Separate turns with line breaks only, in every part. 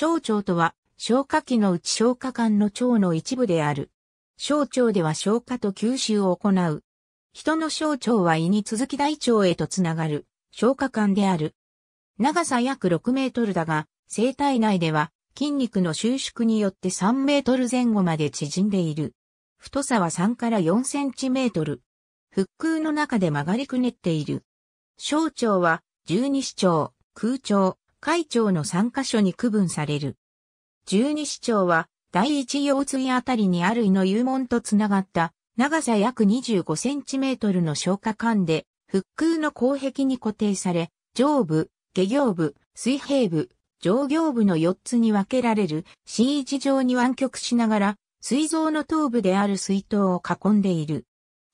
小腸とは、消化器の内消化管の腸の一部である。小腸では消化と吸収を行う。人の小腸は胃に続き大腸へとつながる消化管である。長さ約6メートルだが、生体内では筋肉の収縮によって3メートル前後まで縮んでいる。太さは3から4センチメートル。腹空の中で曲がりくねっている。小腸は十二指腸、空腸、海腸の3カ所に区分される。十二指腸は第一腰椎あたりにある胃の幽門とつながった長さ約25センチメートルの消化管で腹空の口壁に固定され、上部、下行部、水平部、上行部の4つに分けられる C1 状に湾曲しながら、水臓の頭部である水筒を囲んでいる。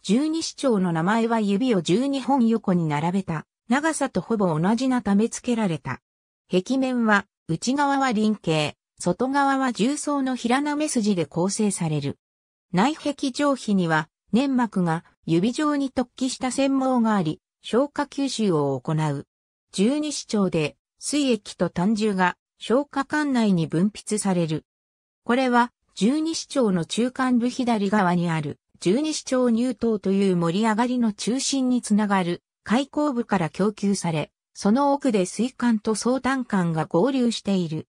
十二指腸の名前は指を12本横に並べた長さとほぼ同じなため付けられた。壁面は内側は輪形、外側は重層の平なめ筋で構成される。内壁上皮には粘膜が指状に突起した繊毛があり、消化吸収を行う。十二指腸で水液と胆汁が消化管内に分泌される。これは十二指腸の中間部左側にある十二指腸乳頭という盛り上がりの中心につながる開口部から供給され、その奥で水管と相談管が合流している。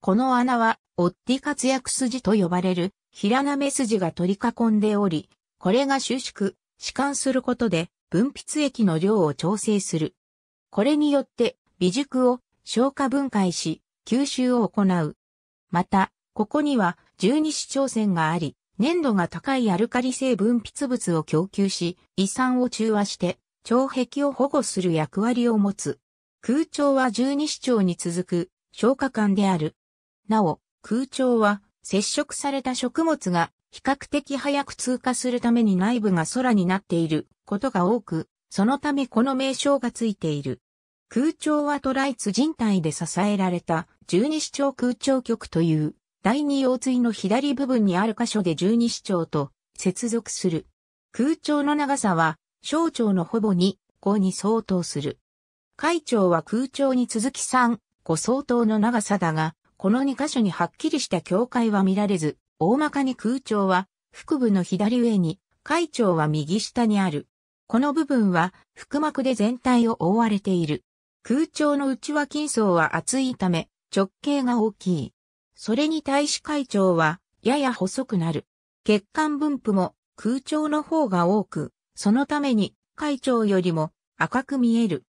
この穴は、オッティ活躍筋と呼ばれる、平なめ筋が取り囲んでおり、これが収縮、弛緩することで、分泌液の量を調整する。これによって、微熟を消化分解し、吸収を行う。また、ここには十二指腸線があり、粘度が高いアルカリ性分泌物を供給し、胃酸を中和して、腸壁を保護する役割を持つ。空腸は十二指腸に続く消化管である。なお、空腸は接触された食物が比較的早く通過するために内部が空になっていることが多く、そのためこの名称がついている。空腸はトライツ人体で支えられた十二指腸空腸極という第二腰椎の左部分にある箇所で十二指腸と接続する。空腸の長さは小腸のほぼ2、5に相当する。海腸は空腸に続き3、5相当の長さだが、この2箇所にはっきりした境界は見られず、大まかに空腸は腹部の左上に、海腸は右下にある。この部分は腹膜で全体を覆われている。空腸の内は筋層は厚いため直径が大きい。それに対し海腸はやや細くなる。血管分布も空腸の方が多く、そのために海腸よりも赤く見える。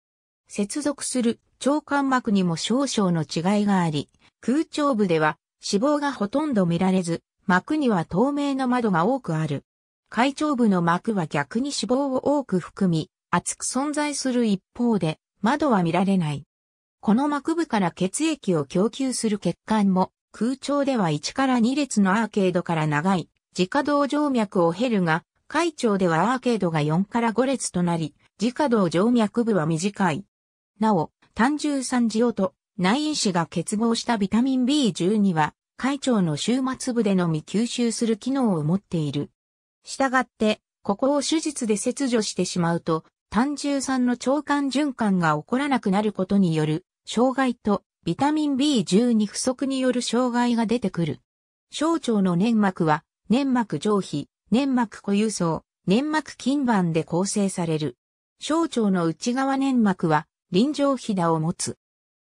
接続する腸間膜にも少々の違いがあり、空腸部では脂肪がほとんど見られず、膜には透明な窓が多くある。海腸部の膜は逆に脂肪を多く含み、厚く存在する一方で、窓は見られない。この膜部から血液を供給する血管も、空調では1から2列のアーケードから長い自家動静脈を経るが、海腸ではアーケードが4から5列となり、自家動静脈部は短い。なお、単重酸ジオと内因子が結合したビタミン B12 は、海腸の終末部でのみ吸収する機能を持っている。したがって、ここを手術で切除してしまうと、単重酸の腸管循環が起こらなくなることによる障害とビタミン B12 不足による障害が出てくる。小腸の粘膜は粘膜上皮、粘膜固有層、粘膜筋板で構成される。小腸の内側粘膜は臨場ひだを持つ。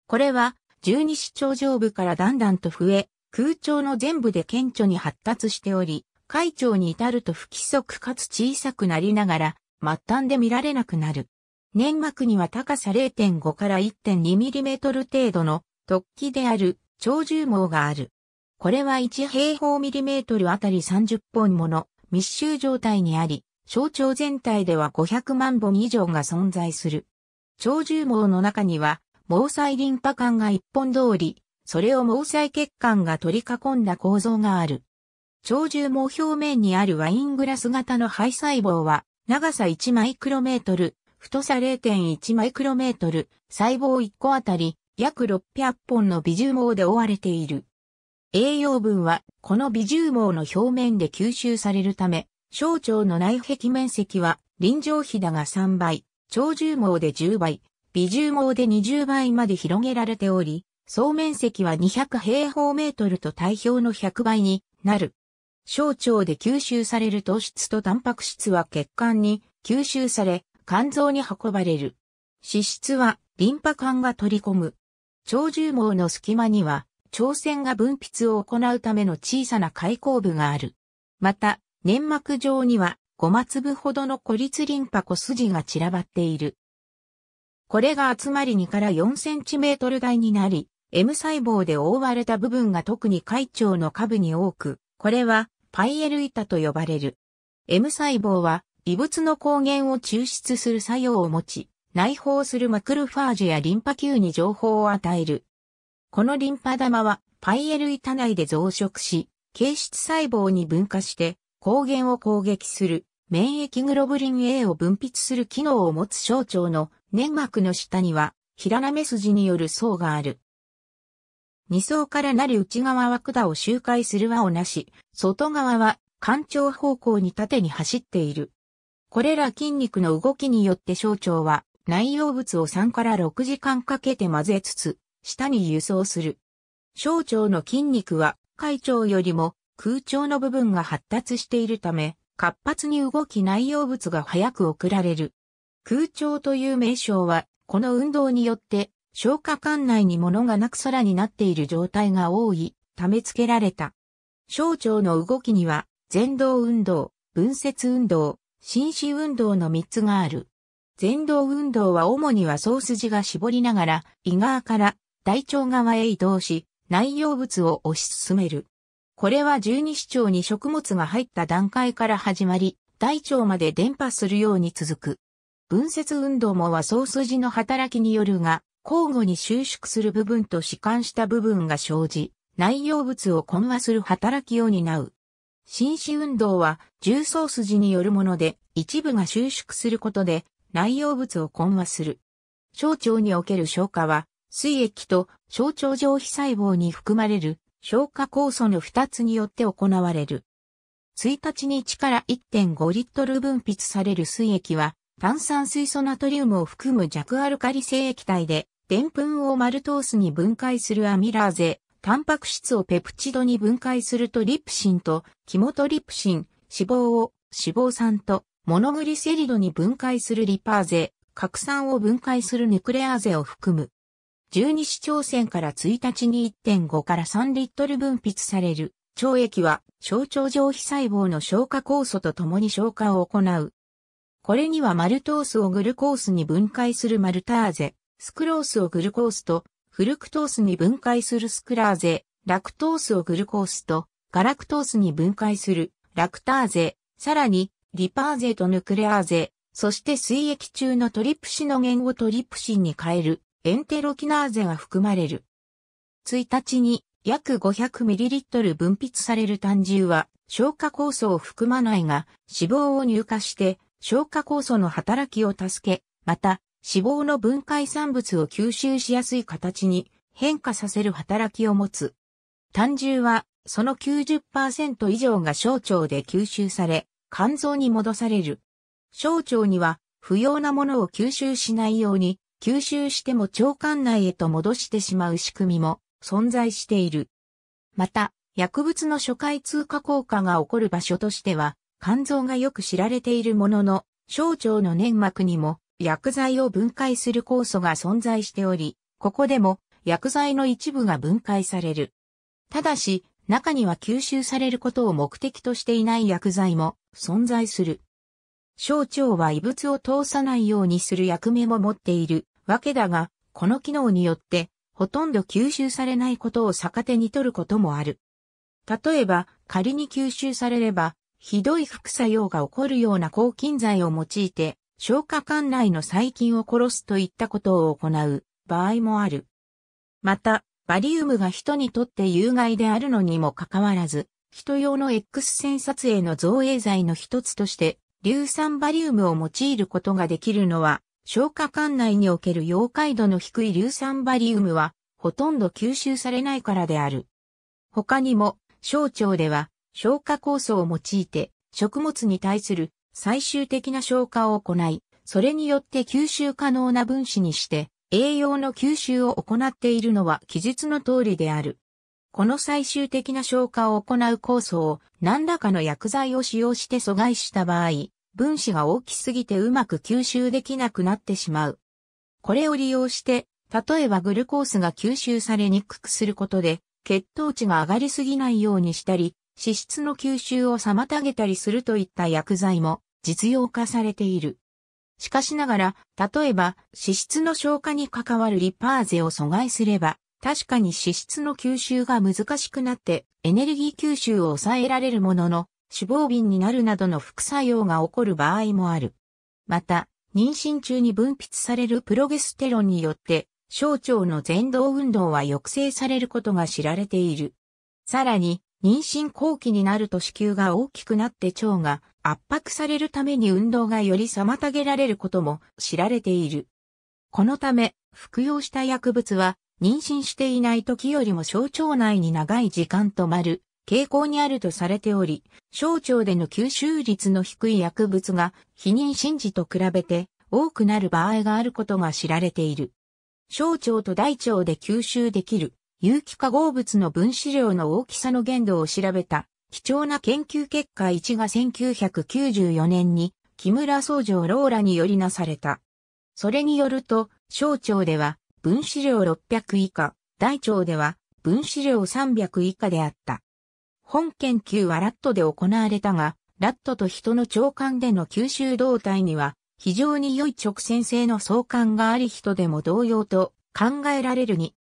これは十二指腸上部からだんだんと増え、空腸の全部で顕著に発達しており、海腸に至ると不規則かつ小さくなりながら、末端で見られなくなる。粘膜には高さ0.5から 1.2mm 程度の突起である長寿毛がある。これは1平方ミリメートルあたり30本もの密集状態にあり、小腸全体では500万本以上が存在する。長寿毛の中には、毛細リンパ管が一本通り、それを毛細血管が取り囲んだ構造がある。長寿毛表面にあるワイングラス型の肺細胞は、長さ1マイクロメートル、太さ0.1マイクロメートル、細胞1個あたり約600本の微重毛で覆われている。栄養分はこの微重毛の表面で吸収されるため、小腸の内壁面積は臨場比だが3倍、長寿毛で10倍、微重毛で20倍まで広げられており、総面積は200平方メートルと体表の100倍になる。小腸で吸収される糖質とタンパク質は血管に吸収され、肝臓に運ばれる。脂質はリンパ管が取り込む。腸重毛の隙間には、腸腺が分泌を行うための小さな開口部がある。また、粘膜上には5マ粒ほどの孤立リンパ小筋が散らばっている。これが集まり2から4センチメートル台になり、M 細胞で覆われた部分が特に海腸の下部に多く、これはパイエル板と呼ばれる。M 細胞は異物の抗原を抽出する作用を持ち、内包するマクロファージュやリンパ球に情報を与える。このリンパ玉はパイエル板内で増殖し、形質細胞に分化して抗原を攻撃する免疫グロブリン A を分泌する機能を持つ小腸の粘膜の下には平なめ筋による層がある。二層からなる内側は管を周回する輪をなし、外側は干潮方向に縦に走っている。これら筋肉の動きによって小腸は内容物を3から6時間かけて混ぜつつ、下に輸送する。小腸の筋肉は海腸よりも空腸の部分が発達しているため、活発に動き内容物が早く送られる。空腸という名称は、この運動によって消化管内に物がなく空になっている状態が多い、ためつけられた。小腸の動きには、前動運動、分節運動、心視運動の3つがある。前動運動は主には総筋が絞りながら、胃側から大腸側へ移動し、内容物を推し進める。これは十二指腸に食物が入った段階から始まり、大腸まで伝播するように続く。分節運動もは総筋の働きによるが、交互に収縮する部分と弛緩した部分が生じ、内容物を混和する働きを担う。心視運動は重層筋によるもので、一部が収縮することで内容物を混和する。小腸における消化は、水液と小腸上皮細胞に含まれる消化酵素の2つによって行われる。1日に1から1.5リットル分泌される水液は、炭酸水素ナトリウムを含む弱アルカリ性液体で、澱粉をマルトースに分解するアミラーゼ、タンパク質をペプチドに分解するとリプシンとキモトリプシン、脂肪を脂肪酸とモノグリセリドに分解するリパーゼ、核酸を分解するヌクレアーゼを含む。12市町線から1日に1.5から3リットル分泌される。腸液は小腸上皮細胞の消化酵素と共に消化を行う。これにはマルトースをグルコースに分解するマルターゼ、スクロースをグルコースとフルクトースに分解するスクラーゼ、ラクトースをグルコースとガラクトースに分解する。ラクターゼ、さらにリパーゼとヌクレアーゼ、そして水液中のトリプシノゲンをトリプシンに変える。エンテロキナーゼが含まれる。1日に約 500ml 分泌される胆汁は消化酵素を含まないが脂肪を乳化して消化酵素の働きを助け、また脂肪の分解産物を吸収しやすい形に変化させる働きを持つ。胆汁はその90%以上が小腸で吸収され、肝臓に戻される。小腸には不要なものを吸収しないように、吸収しても腸管内へと戻してしまう仕組みも存在している。また、薬物の初回通過効果が起こる場所としては、肝臓がよく知られているものの、小腸の粘膜にも薬剤を分解する酵素が存在しており、ここでも薬剤の一部が分解される。ただし、中には吸収されることを目的としていない薬剤も存在する。小腸は異物を通さないようにする役目も持っているわけだが、この機能によってほとんど吸収されないことを逆手に取ることもある。例えば、仮に吸収されれば、ひどい副作用が起こるような抗菌剤を用いて消化管内の細菌を殺すといったことを行う場合もある。また、バリウムが人にとって有害であるのにもかかわらず、人用の X 線撮影の造影剤の一つとして、硫酸バリウムを用いることができるのは、消化管内における溶解度の低い硫酸バリウムは、ほとんど吸収されないからである。他にも、小腸では、消化酵素を用いて、食物に対する最終的な消化を行い、それによって吸収可能な分子にして、栄養の吸収を行っているのは記述の通りである。この最終的な消化を行う酵素を何らかの薬剤を使用して阻害した場合、分子が大きすぎてうまく吸収できなくなってしまう。これを利用して、例えばグルコースが吸収されにくくすることで、血糖値が上がりすぎないようにしたり、脂質の吸収を妨げたりするといった薬剤も実用化されている。しかしながら、例えば脂質の消化に関わるリパーゼを阻害すれば、確かに脂質の吸収が難しくなってエネルギー吸収を抑えられるものの、脂肪瓶になるなどの副作用が起こる場合もある。また、妊娠中に分泌されるプロゲステロンによって、小腸の前動運動は抑制されることが知られている。さらに、妊娠後期になると子宮が大きくなって腸が圧迫されるために運動がより妨げられることも知られている。このため、服用した薬物は妊娠していない時よりも小腸内に長い時間止まる傾向にあるとされており、小腸での吸収率の低い薬物が非妊娠時と比べて多くなる場合があることが知られている。小腸と大腸で吸収できる有機化合物の分子量の大きさの限度を調べた貴重な研究結果1が1994年に木村総城ローラによりなされた。それによると、小腸では分子量600以下、大腸では分子量300以下であった。本研究はラットで行われたが、ラットと人の腸管での吸収動態には非常に良い直線性の相関があり人でも同様と考えられるに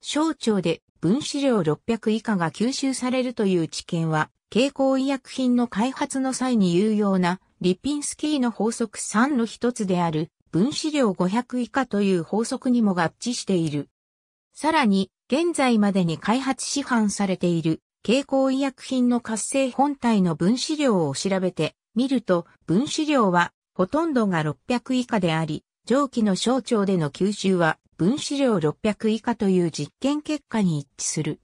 小腸で分子量600以下が吸収されるという知見は、経口医薬品の開発の際に有用なリピンスキーの法則3の一つである分子量500以下という法則にも合致している。さらに、現在までに開発市販されている経口医薬品の活性本体の分子量を調べてみると、分子量はほとんどが600以下であり、蒸気の小腸での吸収は分子量600以下という実験結果に一致する。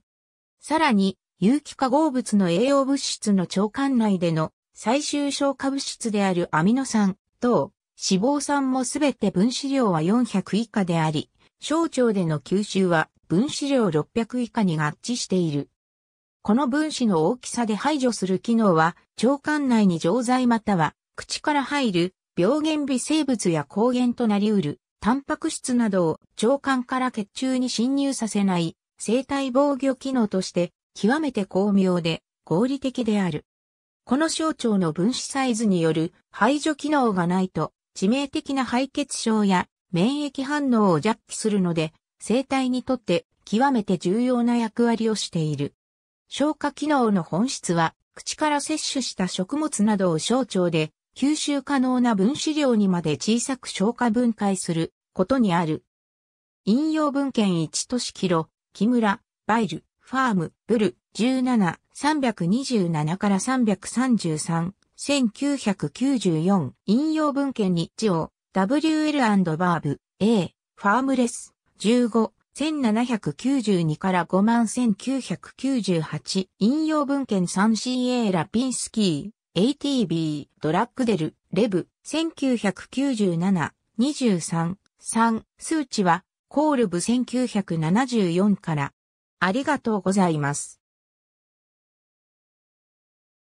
さらに、有機化合物の栄養物質の腸管内での最終消化物質であるアミノ酸、等、脂肪酸もすべて分子量は400以下であり、小腸での吸収は分子量600以下に合致している。この分子の大きさで排除する機能は、腸管内に錠剤または口から入る病原微生物や抗原となり得るタンパク質などを腸管から血中に侵入させない生体防御機能として極めて巧妙で合理的である。この小腸の分子サイズによる排除機能がないと致命的な敗血症や免疫反応を弱気するので生体にとって極めて重要な役割をしている。消化機能の本質は口から摂取した食物などを小腸で吸収可能な分子量にまで小さく消化分解することにある。引用文献1都市キロ、木村、バイル、ファーム、ブル、17、327から333、1994、引用文献に1を、WL& バーブ、A、ファームレス、15、1792から51,998、引用文献 3CA ラピンスキー、ATB、ドラッグデル、レブ、1997、23、3、数値は、コールブ1974から。ありがとうございます。